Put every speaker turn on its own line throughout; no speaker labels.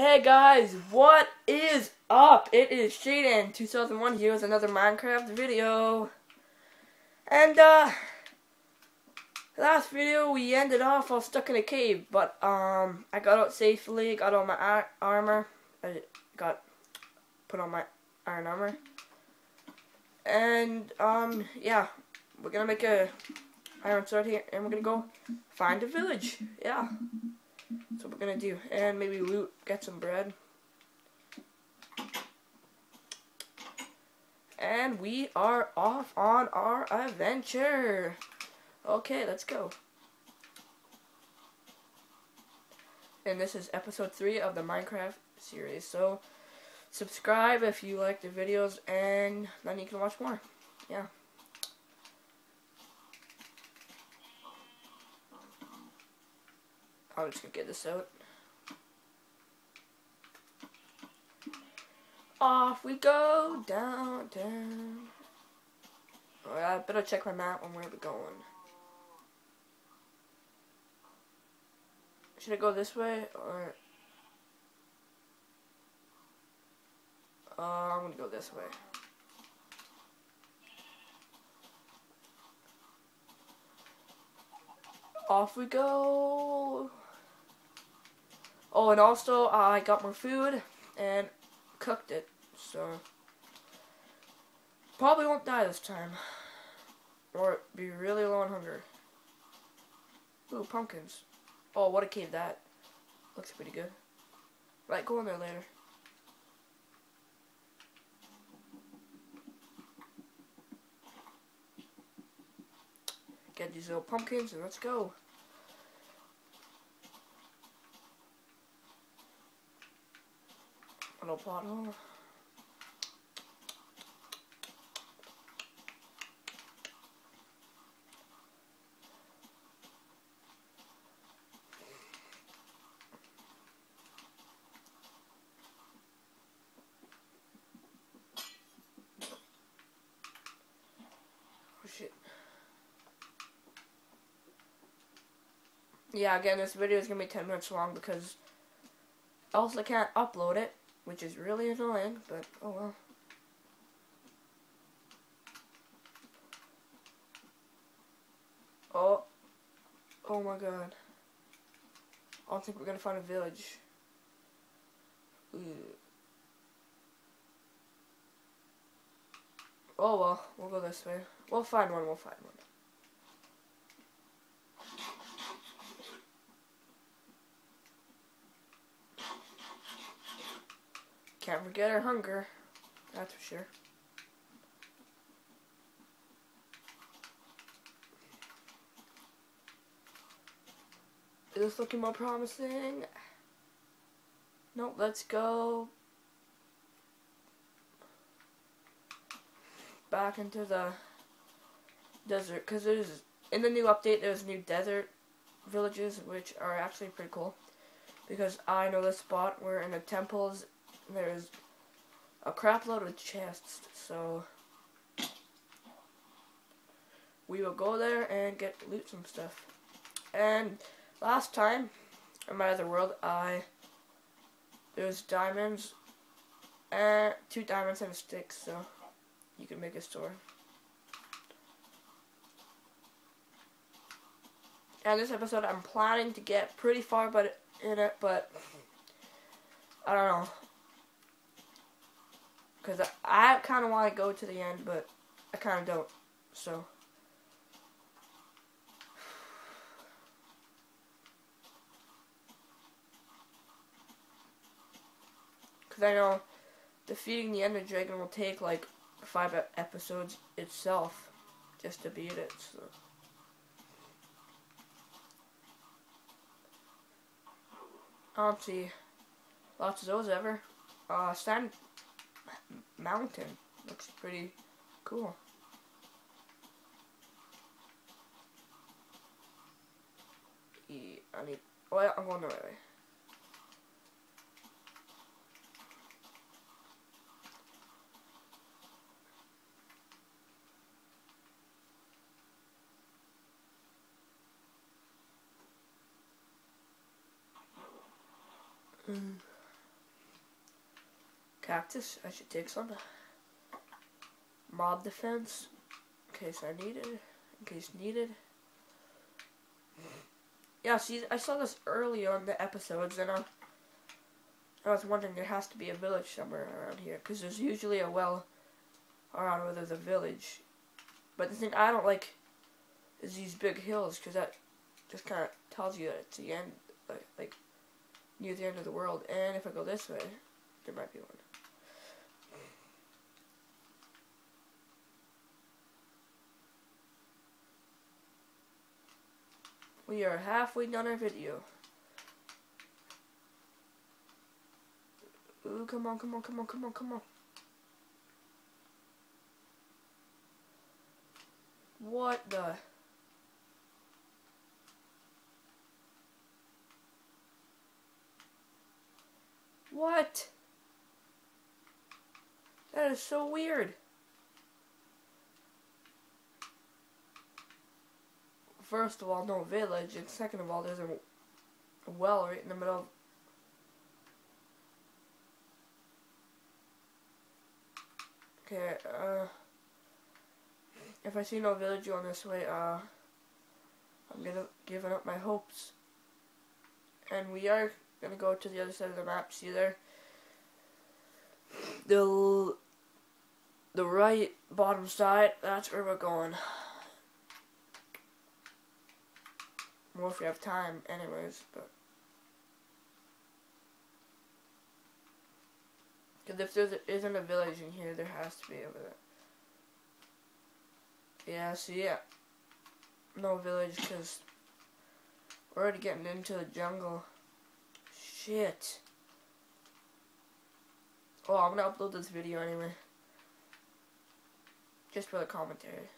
Hey guys, what is up? It is Shaden2001 here with another Minecraft video. And, uh, last video we ended off all stuck in a cave, but, um, I got out safely, got all my ar armor, I got, put on my iron armor. And, um, yeah, we're gonna make a iron sword here, and we're gonna go find a village, yeah. That's what we're gonna do. And maybe loot, get some bread. And we are off on our adventure. Okay, let's go. And this is episode 3 of the Minecraft series. So, subscribe if you like the videos, and then you can watch more. Yeah. I'm just gonna get this out. Off we go, down, down. Oh, I better check my map on where we're going. Should I go this way, or... Uh, I'm gonna go this way. Off we go. Oh, and also I got more food and cooked it, so probably won't die this time, or be really low on hunger. Ooh, pumpkins. Oh, what a cave that. Looks pretty good. Right, go in there later. Get these little pumpkins and let's go. Oh. Yeah, again, this video is going to be 10 minutes long because else I can't upload it which is really annoying, but oh well. Oh, oh my god. I don't think we're gonna find a village. Oh well, we'll go this way. We'll find one, we'll find one. Can't forget our hunger. That's for sure. Is this looking more promising? Nope, let's go back into the desert because there's in the new update there's new desert villages which are actually pretty cool because I know this spot where in the temples there's a crap load of chests, so we will go there and get loot some stuff. And last time in my other world, I there was diamonds and two diamonds and a stick, so you can make a store. And this episode, I'm planning to get pretty far, but in it, but I don't know. Because I, I kind of want to go to the end, but I kind of don't. So. Because I know defeating the Ender Dragon will take like five episodes itself just to beat it. So. I don't see lots of those ever. Uh, stand mountain. Looks pretty cool. I need. Oh, I'm going the right way. Mm. Cactus, I should take some. Mob defense, in case I need it, in case needed. Yeah, see, I saw this early on the episodes, and I, I was wondering there has to be a village somewhere around here, because there's usually a well around where there's a village. But the thing I don't like is these big hills, because that just kind of tells you that it's the end, like, like, near the end of the world. And if I go this way, there might be one. We are halfway done our video. Ooh, come on, come on, come on, come on, come on. What the? What? That is so weird. First of all, no village, and second of all, there's a, well right in the middle of Okay, uh, if I see no village on this way, uh, I'm gonna giving up my hopes. And we are gonna go to the other side of the map. See there? The the right bottom side. That's where we're going. More if we have time, anyways. But because if there isn't a village in here, there has to be over there. Yeah, see, yeah. No village, because we're already getting into the jungle. Shit. Oh, I'm gonna upload this video anyway. Just for the commentary.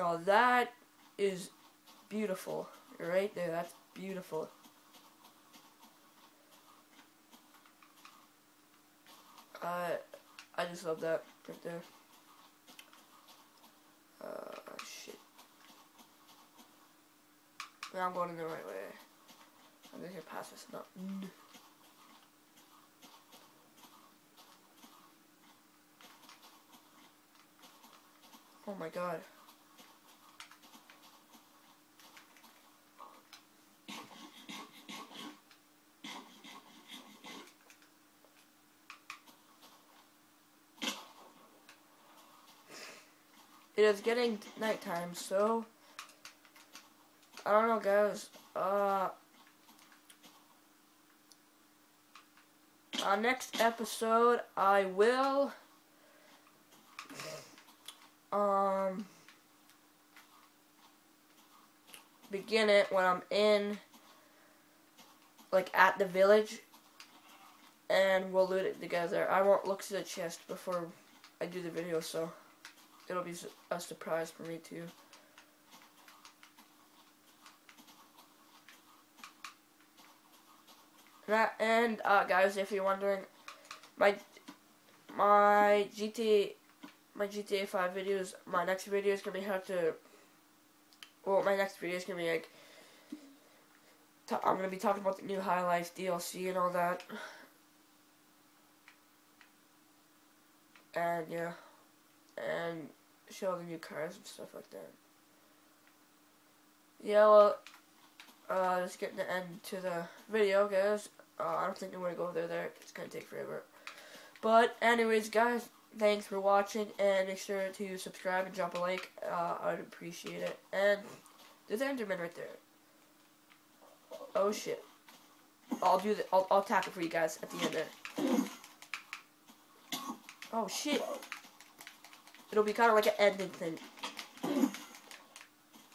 Now that is beautiful. Right there, that's beautiful. Uh, I just love that right there. Uh, shit. Now I'm going in the right way. I'm just gonna pass this up. Oh my god. It is getting nighttime, so I don't know, guys. Uh, uh, next episode, I will um begin it when I'm in like at the village and we'll loot it together. I won't look to the chest before I do the video, so it'll be a surprise for me too. And uh, guys, if you're wondering, my my GTA my GTA 5 videos, my next video is gonna be how to. Well, my next video is gonna be like. I'm gonna be talking about the new High Life DLC and all that. And yeah, and show the new cars and stuff like that. Yeah, well, uh, just getting the end to the video, guys. Uh, I don't think I'm gonna go there. There, it's gonna take forever. But anyways, guys, thanks for watching, and make sure to subscribe and drop a like. Uh, I'd appreciate it. And there's Enderman right there. Oh shit! I'll do the. I'll, I'll it for you guys at the end there. Oh shit! It'll be kind of like an ending thing.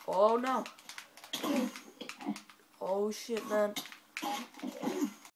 Oh no. Oh shit, man.